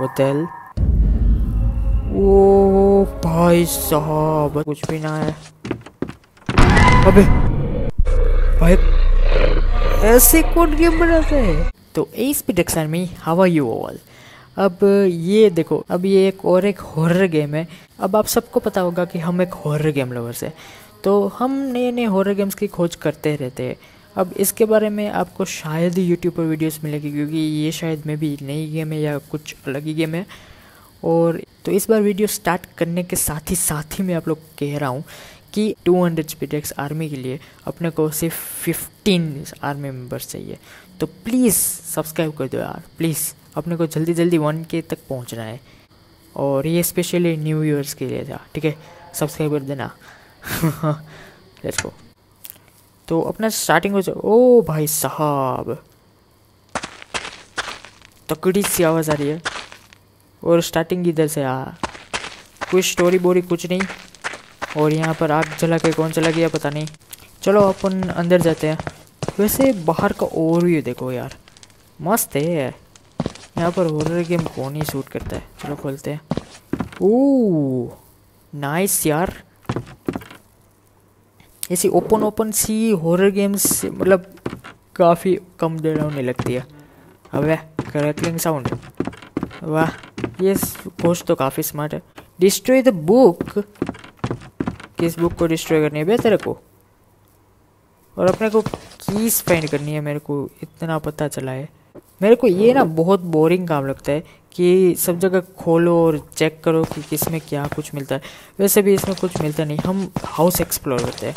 Hell? ओ भाई साहब, कुछ भी ना है। अबे, भाई, ऐसे कौन गेम बनाते हैं? तो S P takes me are you all अब ये देखो, अब ये एक और एक हॉरर गेम है। अब आप सबको पता होगा कि हम एक हॉरर गेम लवर्स है। तो हम नए नए हॉरर गेम्स की खोज करते रहते हैं। अब इसके बारे में आपको शायद ही यूट्यूब पर वीडियोस मिलेगी, क्योंकि ये शायद में भी नई गेम है या कुछ अलग ही गेम है। और तो इस बार वीडियो स्टार्ट करने के साथ ही साथ ही मैं आप लोग कह रहा हूँ कि 200 हंड्रेड स्पीडेक्स आर्मी के लिए अपने को सिर्फ़ 15 आर्मी मेंबर्स चाहिए। तो प्लीज़ सब्सक्राइब कर दो यार प्लीज़ अपने को जल्दी जल्दी वन के तक पहुँचना है। और ये स्पेशली न्यू ईयर्स के लिए था, ठीक है? सब्सक्राइब कर देना। लेट्स गो तो अपना स्टार्टिंग हो ओ भाई साहब। तकड़ी सी आवाज़ आ रही है। और स्टार्टिंग इधर से आ। कोई स्टोरी बोरी कुछ नहीं। और यहाँ पर आग जला के कौन चला गया पता नहीं। चलो अपन अंदर जाते हैं। वैसे बाहर का और भी देखो यार। मस्त है। यहाँ पर हॉरर गेम कौन ही शूट करता है। चलो खोलते हैं। ओ नाइस यार। ऐसी ओपन ओपन सी हॉरर गेम्स मतलब काफ़ी कम देर होने लगती है। अब क्रैकलिंग साउंड वाह, ये कोच तो काफ़ी स्मार्ट है। डिस्ट्रॉय द बुक किस बुक को डिस्ट्रॉय करनी है? बेहतर को। और अपने को कीज फाइंड करनी है मेरे को, इतना पता चला है। मेरे को ये ना बहुत बोरिंग काम लगता है कि सब जगह खोलो और चेक करो कि किसमें क्या कुछ मिलता है। वैसे भी इसमें कुछ मिलता नहीं, हम हाउस एक्सप्लोर करते हैं।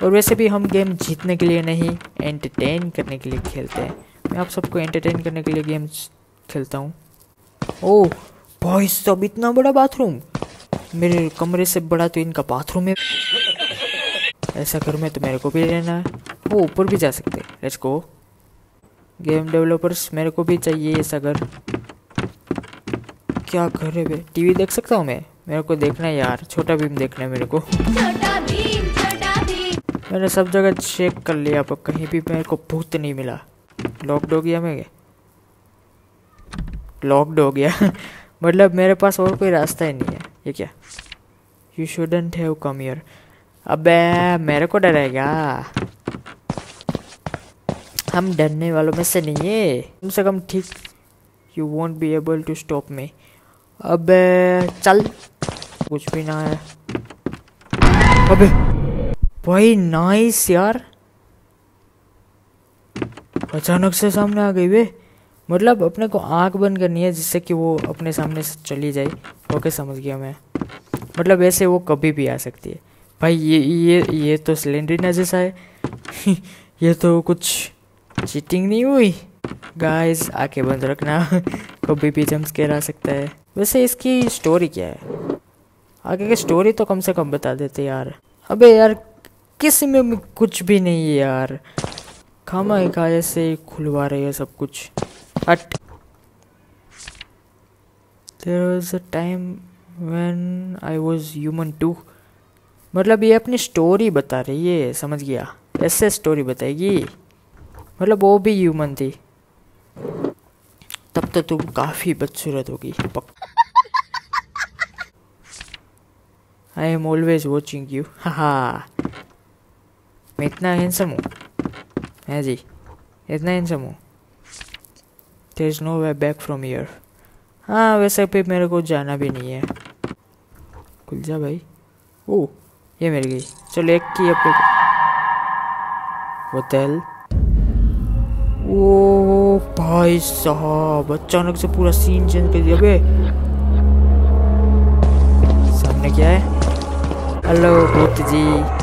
और वैसे भी हम गेम जीतने के लिए नहीं एंटरटेन करने के लिए खेलते हैं। मैं आप सबको एंटरटेन करने के लिए गेम खेलता हूँ। ओह, भाई सब इतना बड़ा बाथरूम मेरे कमरे से बड़ा तो इनका बाथरूम है। ऐसा घर में तो मेरे को भी रहना है। वो ऊपर भी जा सकते लेट्स गो गेम डेवलपर्स मेरे को भी चाहिए ऐसा घर क्या घर है बे टीवी देख सकता हूँ मैं? मेरे को देखना है यार। छोटा भीम देखना है मेरे को। मैंने सब जगह चेक कर लिया, पर कहीं भी मेरे को भूत नहीं मिला। लॉकड हो गया मैं लॉकड हो गया? मतलब मेरे पास और कोई रास्ता ही नहीं है। ये क्या? You shouldn't have come here अबे, मेरे को डरेगा हम डरने वालों में से नहीं है। कम से कम ठीक। You won't be able to stop me अबे, चल। कुछ भी ना है। अबे। भाई नाइस यार अचानक से सामने आ गई वे। मतलब अपने को आँख बंद करनी है जिससे कि वो अपने सामने से चली जाए। ओके, समझ गया मैं। मतलब ऐसे वो कभी भी आ सकती है। भाई, ये ये ये तो सिलेंडरिना जैसा है। ये तो कुछ चीटिंग नहीं हुई। गाइस आके बंद रखना। कभी भी जम्प स्केयर आ सकता है। वैसे इसकी स्टोरी क्या है? आगे की स्टोरी तो कम से कम बता देते यार। अबे यार किसी में कुछ भी नहीं है यार। खामा खा ऐसे खुलवा रहे हैं सब कुछ। हट। There was a time when I was human too मतलब ये अपनी स्टोरी बता रही है, समझ गया? ऐसे स्टोरी बताएगी। मतलब वो भी ह्यूमन थी। तब तो तुम काफ़ी बदसूरत होगी, पक। I am always watching you हाँ मैं इतना हैंसम हूँ है जी इतना हैंसम हूँ there is no way back from here हाँ वैसे भी मेरे को जाना भी नहीं है खुल जा भाई ओ ये मेरी गई चलो एक की अपने तेल ओ भाई साहब अचानक से पूरा सीन चेंज कर दिया सामने क्या है हेलो भूत जी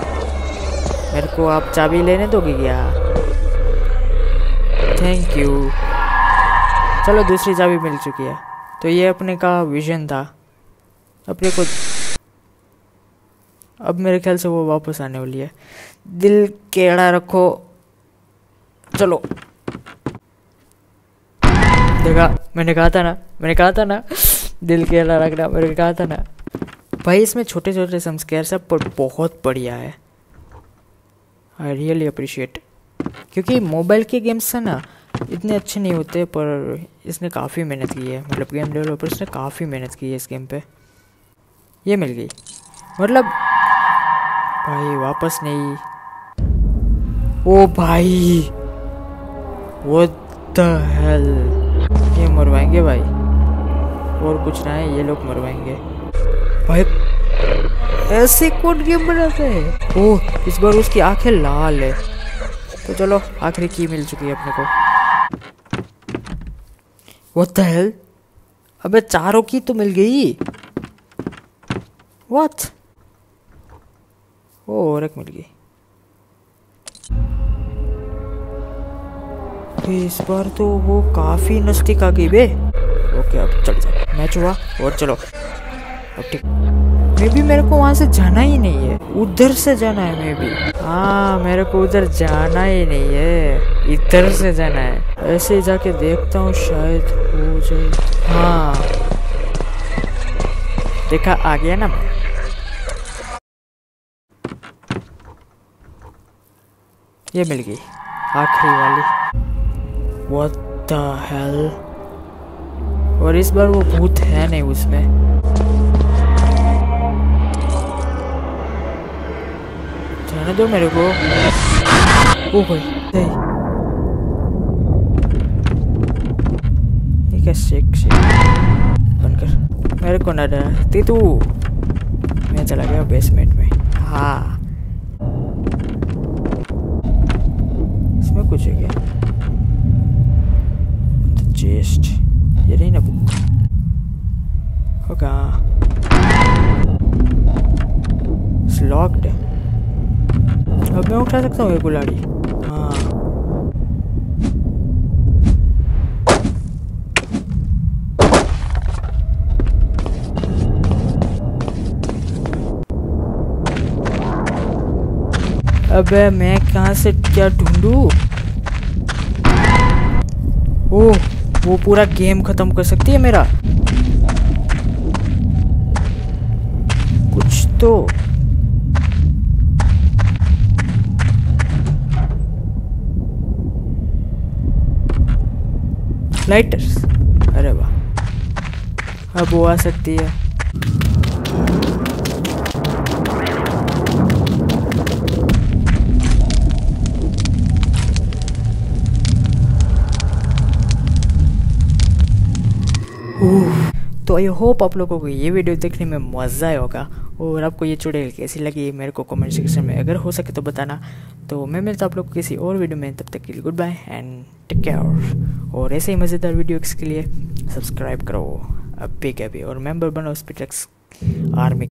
मेरे को आप चाबी लेने दोगे क्या? थैंक यू चलो, दूसरी चाबी मिल चुकी है। तो ये अपने का विजन था। अपने को अब मेरे ख्याल से वो वापस आने वाली है। दिल केड़ा रखो। चलो। देखा, मैंने कहा था ना, मैंने कहा था ना, दिल केड़ा रखना, मैंने कहा था ना। भाई, इसमें छोटे छोटे संस्कार सब बहुत बढ़िया है। आई रियली अप्रिशिएट क्योंकि मोबाइल के गेम्स से ना, इतने अच्छे नहीं होते, पर इसने काफ़ी मेहनत की है। मतलब गेम डेवलपर्स ने काफ़ी मेहनत की है इस गेम पे। ये मिल गई। मतलब भाई वापस नहीं। ओ भाई वो द हेल ये मरवाएँगे भाई। और कुछ ना है, ये लोग मरवाएँगे। भाई ऐसे कौन गेम बनाते हैं? ओह, इस बार उसकी आँखें लाल है। तो चलो, आखिरी की मिल चुकी है अपने को। द हेल अबे, चारों की तो मिल गई। व्हाट ओ और एक मिल गई। इस बार तो वो काफ़ी नज़दीक आ गई बे। ओके, अब चल जा मैच हुआ, और चलो। अब ठीक। मे भी मेरे को वहाँ से जाना ही नहीं है। उधर से जाना है मे भी। हाँ मेरे को उधर जाना ही नहीं है। इधर से जाना है। ऐसे ही जाके देखता हूँ शायद हो जाए। हाँ। देखा, आ गया ना। ये मिल गई, आखिरी वाली। What the hell? और इस बार वो भूत है नहीं उसमें। जाने दो मेरे को ओ भाई बनकर मेरे को ना डरा तू मैं चला गया बेसमेंट में हाँ इसमें कुछ है क्या चेस्ट ये नहीं ना होगा अब मैं उठा सकता हूँ ये गुलाड़ी हाँ अबे, मैं कहाँ से क्या ढूंढूं? ओह वो पूरा गेम खत्म कर सकती है मेरा? कुछ तो। लाइटर्स अरे वाह। अब वो आ सकती है। तो आई होप आप लोगों को ये वीडियो देखने में मज़ा आया होगा। और आपको ये चुड़ैल कैसी लगी, मेरे को कमेंट सेक्शन में अगर हो सके तो बताना। तो मैं मिलता आप लोग किसी और वीडियो में, तब तक के लिए good bye and take care और ऐसे ही मज़ेदार वीडियो के लिए सब्सक्राइब करो। अब भी क्या और मेंबर बनो स्पिटेक्स आर्मी